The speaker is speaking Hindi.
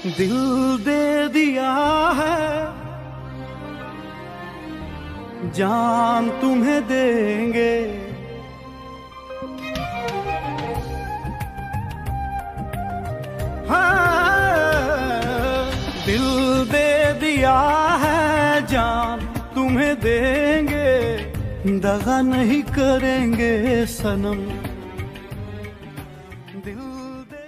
दिल दे दिया है। जान तुम्हें देंगे। हाँ, दिल दे दिया है जान तुम्हें देंगे। दगा नहीं करेंगे सनम। दिल दे